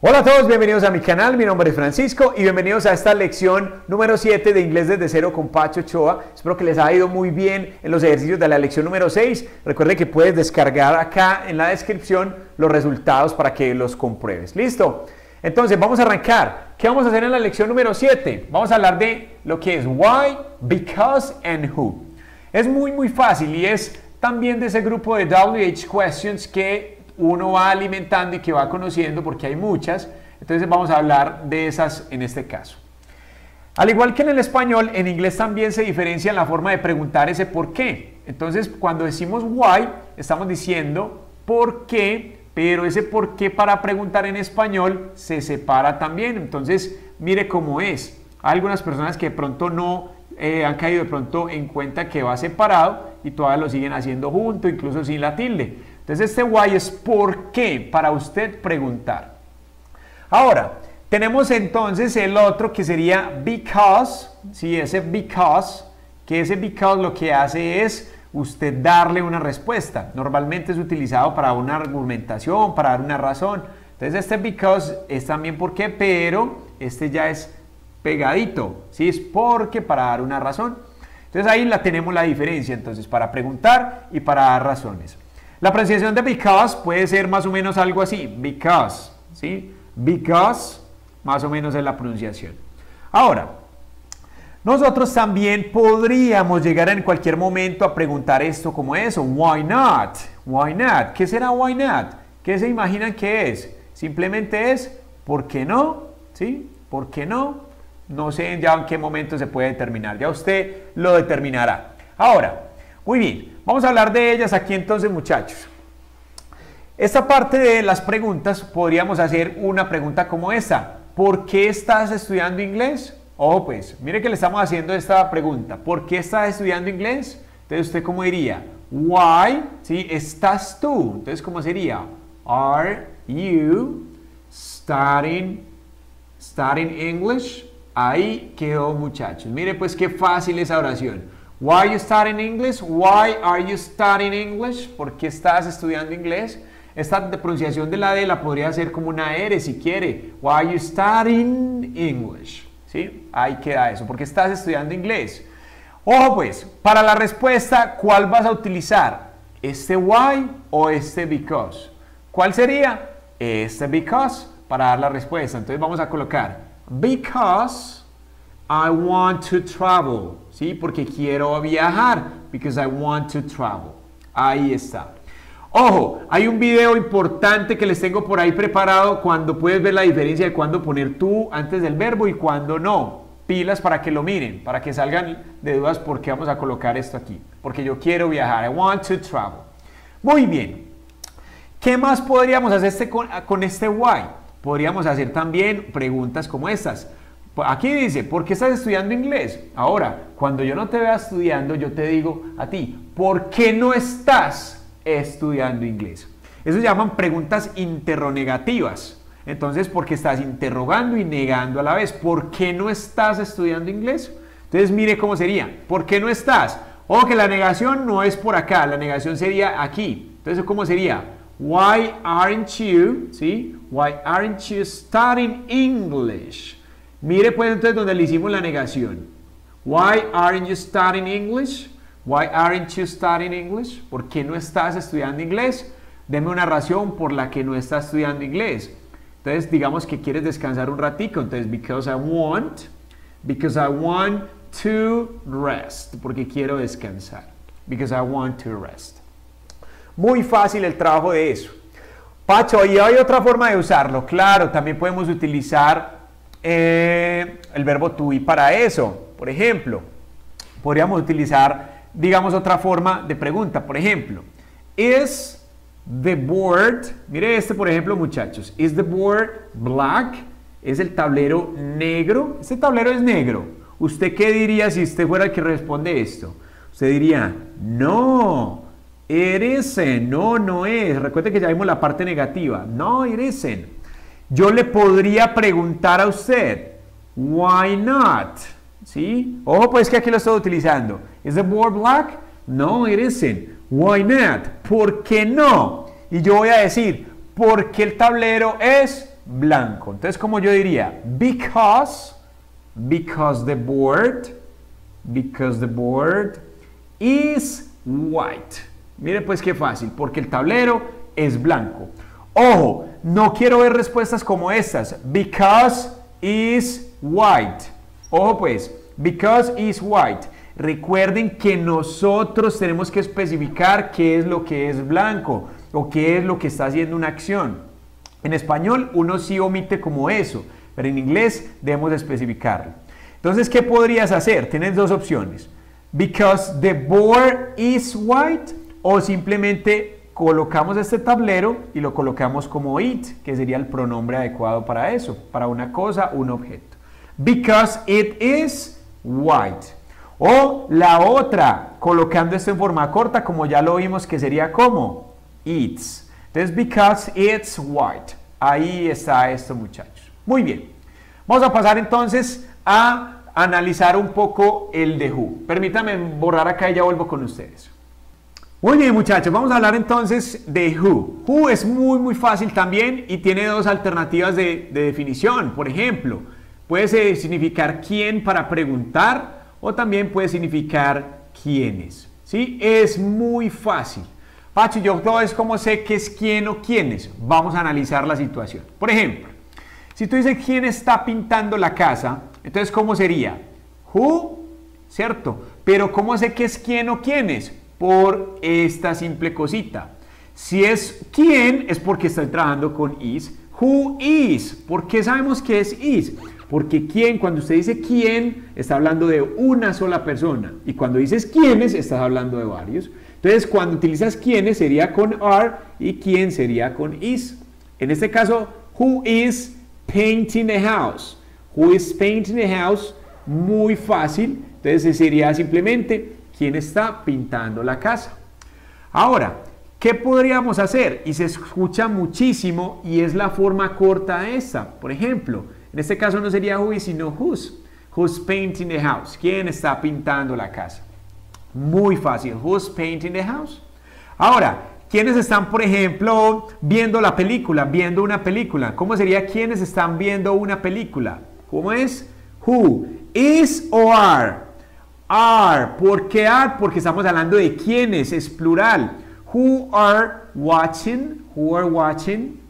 Hola a todos, bienvenidos a mi canal, mi nombre es Francisco y bienvenidos a esta lección número 7 de Inglés desde cero con Pacho Choa. Espero que les haya ido muy bien en los ejercicios de la lección número 6. Recuerde que puedes descargar acá en la descripción los resultados para que los compruebes. ¿Listo? Entonces vamos a arrancar. ¿Qué vamos a hacer en la lección número 7? Vamos a hablar de lo que es why, because and who. Es muy muy fácil y es también de ese grupo de WH questions que uno va alimentando y que va conociendo porque hay muchas. Entonces vamos a hablar de esas en este caso. Al igual que en el español, en inglés también se diferencia la forma de preguntar ese por qué. Entonces, cuando decimos why, estamos diciendo por qué, pero ese por qué para preguntar en español se separa también. Entonces, mire cómo es. Hay algunas personas que de pronto no eh, han caído de pronto en cuenta que va separado y todavía lo siguen haciendo junto, incluso sin la tilde. Entonces este why es por qué, para usted preguntar. Ahora, tenemos entonces el otro que sería because, si ese because, que ese because lo que hace es usted darle una respuesta. Normalmente es utilizado para una argumentación, para dar una razón. Entonces este because es también por qué, pero este ya es pegadito, ¿sí? Es porque para dar una razón. Entonces ahí la tenemos la diferencia, entonces para preguntar y para dar razones. La pronunciación de because puede ser más o menos algo así, because, ¿sí? Because, más o menos es la pronunciación. Ahora, nosotros también podríamos llegar en cualquier momento a preguntar esto como eso, why not? Why not? ¿Qué será why not? ¿Qué se imaginan que es? Simplemente es, ¿por qué no? ¿Sí? ¿Por qué no? No sé ya en qué momento se puede determinar, ya usted lo determinará. Ahora, muy bien, vamos a hablar de ellas aquí entonces muchachos. Esta parte de las preguntas podríamos hacer una pregunta como esta. ¿Por qué estás estudiando inglés? Ojo pues, mire que le estamos haciendo esta pregunta. ¿Por qué estás estudiando inglés? Entonces usted cómo diría? Why? ¿Sí? ¿Estás tú? Entonces ¿cómo sería? Are you studying, studying English? Ahí quedó muchachos. Mire pues qué fácil esa oración. Why are you studying English? Why are you studying English? ¿Por qué estás estudiando inglés? Esta pronunciación de la D la podría hacer como una R si quiere. Why are you studying English? ¿Sí? Ahí queda eso. ¿Por qué estás estudiando inglés? Ojo pues, para la respuesta, ¿cuál vas a utilizar? ¿Este why o este because? ¿Cuál sería? Este because para dar la respuesta. Entonces vamos a colocar because I want to travel. ¿sí? Porque quiero viajar, because I want to travel. Ahí está. Ojo, hay un video importante que les tengo por ahí preparado cuando puedes ver la diferencia de cuándo poner tú antes del verbo y cuándo no. Pilas para que lo miren, para que salgan de dudas por qué vamos a colocar esto aquí. Porque yo quiero viajar. I want to travel. Muy bien. ¿Qué más podríamos hacer este con, con este why? Podríamos hacer también preguntas como estas. Aquí dice, ¿por qué estás estudiando inglés? Ahora, cuando yo no te vea estudiando, yo te digo a ti, ¿por qué no estás estudiando inglés? Eso se llaman preguntas interrogativas. Entonces, porque estás interrogando y negando a la vez. ¿Por qué no estás estudiando inglés? Entonces, mire cómo sería. ¿Por qué no estás? O que la negación no es por acá, la negación sería aquí. Entonces, ¿cómo sería? Why aren't you, ¿sí? Why aren't you studying English? Mire pues entonces donde le hicimos la negación. Why aren't you studying English? Why aren't you studying English? ¿Por qué no estás estudiando inglés? Deme una razón por la que no estás estudiando inglés. Entonces, digamos que quieres descansar un ratico. Entonces, because I want, because I want to rest. Porque quiero descansar. Because I want to rest. Muy fácil el trabajo de eso. Pacho, y hay otra forma de usarlo. Claro, también podemos utilizar eh, el verbo to be para eso. Por ejemplo, podríamos utilizar, digamos, otra forma de pregunta. Por ejemplo, is the board, mire este por ejemplo muchachos, is the board black? ¿Es el tablero negro? Este tablero es negro. ¿Usted qué diría si usted fuera el que responde esto? Usted diría, no, it isn't, no, no es. Recuerde que ya vimos la parte negativa. No, it isn't. Yo le podría preguntar a usted, why not? ¿Sí? Ojo, pues que aquí lo estoy utilizando. ¿Is the board black? No, it isn't. Why not? ¿Por qué no? Y yo voy a decir, porque el tablero es blanco. Entonces, como yo diría, because, because the board, because the board is white. Mire pues qué fácil, porque el tablero es blanco. Ojo, no quiero ver respuestas como estas. Because is white. Ojo pues, because is white. Recuerden que nosotros tenemos que especificar qué es lo que es blanco o qué es lo que está haciendo una acción. En español uno sí omite como eso, pero en inglés debemos especificarlo. Entonces, ¿qué podrías hacer? Tienes dos opciones. Because the board is white o simplemente colocamos este tablero y lo colocamos como it, que sería el pronombre adecuado para eso, para una cosa, un objeto. Because it is white. O la otra, colocando esto en forma corta, como ya lo vimos, que sería como it's. Entonces, because it's white. Ahí está esto, muchachos. Muy bien. Vamos a pasar entonces a analizar un poco el de who. Permítanme borrar acá y ya vuelvo con ustedes. Muy bien muchachos, vamos a hablar entonces de who. Who es muy muy fácil también y tiene dos alternativas de, de definición. Por ejemplo, puede significar quién para preguntar o también puede significar quiénes. ¿sí? Es muy fácil. Pacho, yo es como sé qué es quién o quiénes. Vamos a analizar la situación. Por ejemplo, si tú dices quién está pintando la casa, entonces ¿cómo sería? Who, ¿cierto? Pero ¿cómo sé qué es quién o quiénes? Por esta simple cosita. Si es quién, es porque estoy trabajando con is. Who is? ¿Por qué sabemos que es is? Porque quién, cuando usted dice quién, está hablando de una sola persona. Y cuando dices quiénes, estás hablando de varios. Entonces, cuando utilizas quiénes, sería con are y quién sería con is. En este caso, who is painting the house? Who is painting the house? Muy fácil. Entonces, sería simplemente quién está pintando la casa. Ahora, ¿qué podríamos hacer? Y se escucha muchísimo y es la forma corta de esta. Por ejemplo, en este caso no sería who sino who's. Who's painting the house? ¿Quién está pintando la casa? Muy fácil. Who's painting the house? Ahora, ¿quiénes están, por ejemplo, viendo la película? Viendo una película. ¿Cómo sería quiénes están viendo una película? ¿Cómo es? Who. Is o are. Are. ¿Por qué are? Porque estamos hablando de quiénes. Es plural. Who are watching? Who are watching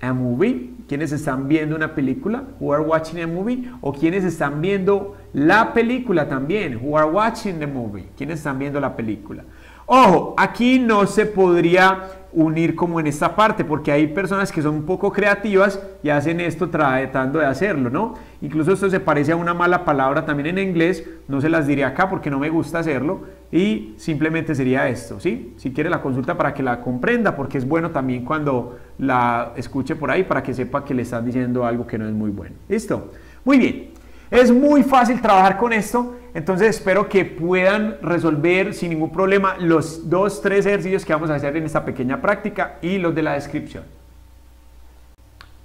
a movie? quienes están viendo una película, who are watching a movie, o quienes están viendo la película también, who are watching the movie, quienes están viendo la película. Ojo, aquí no se podría unir como en esta parte, porque hay personas que son un poco creativas y hacen esto tratando de hacerlo, ¿no? Incluso esto se parece a una mala palabra también en inglés, no se las diré acá porque no me gusta hacerlo, y simplemente sería esto, ¿sí? Si quiere la consulta para que la comprenda, porque es bueno también cuando la escuche por ahí para que sepa que le están diciendo algo que no es muy bueno. ¿Listo? Muy bien. Es muy fácil trabajar con esto, entonces espero que puedan resolver sin ningún problema los dos, tres ejercicios que vamos a hacer en esta pequeña práctica y los de la descripción.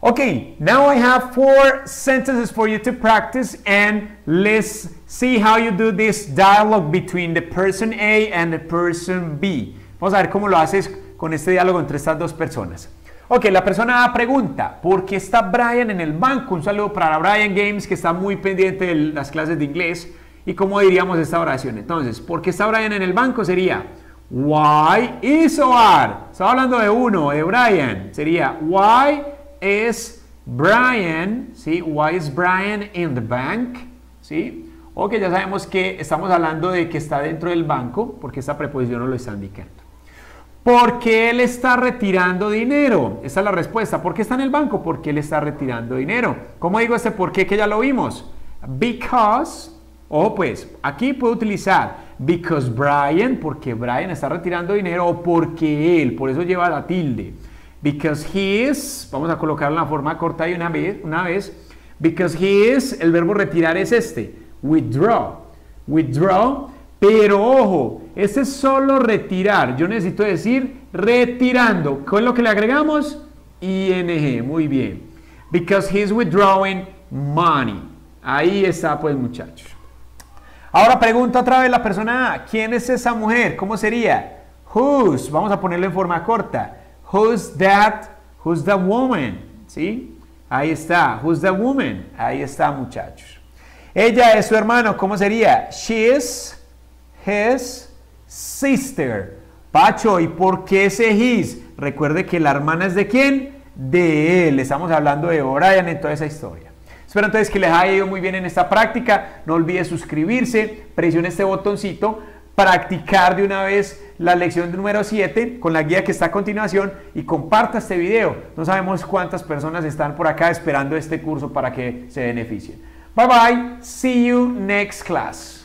Okay, now I have four sentences for you to practice and let's see how you do this dialogue between the person A and the person B. Vamos a ver cómo lo haces con este diálogo entre estas dos personas. Ok, la persona A pregunta, ¿por qué está Brian en el banco? Un saludo para Brian Games, que está muy pendiente de las clases de inglés. ¿Y cómo diríamos esta oración? Entonces, ¿por qué está Brian en el banco? Sería, why is or are? Estaba hablando de uno, de Brian. Sería, why is Brian, ¿sí? Why is Brian in the bank? ¿Sí? Ok, ya sabemos que estamos hablando de que está dentro del banco, porque esta preposición nos lo está indicando. Porque él está retirando dinero. Esa es la respuesta. ¿Por qué está en el banco? Porque él está retirando dinero. ¿Cómo digo este por qué que ya lo vimos? Because, o pues, aquí puedo utilizar because Brian, porque Brian está retirando dinero, o porque él, por eso lleva la tilde. Because he is, vamos a colocar la forma corta y una vez, una vez. Because he is, el verbo retirar es este, withdraw. Withdraw pero ojo, este es solo retirar. Yo necesito decir retirando. ¿Con lo que le agregamos? ING. Muy bien. Because he's withdrawing money. Ahí está, pues, muchachos. Ahora pregunta otra vez la persona A. ¿Quién es esa mujer? ¿Cómo sería? Whose. Vamos a ponerlo en forma corta. Who's that? Who's the woman? ¿Sí? Ahí está. Who's the woman? Ahí está, muchachos. Ella es su hermano. ¿Cómo sería? She is his sister. Pacho, ¿y por qué ese his? Recuerde que la hermana es de quién? De él. Estamos hablando de Brian en toda esa historia. Espero entonces que les haya ido muy bien en esta práctica. No olvide suscribirse, presione este botoncito, practicar de una vez la lección número 7 con la guía que está a continuación y comparta este video. No sabemos cuántas personas están por acá esperando este curso para que se beneficien. Bye bye. See you next class.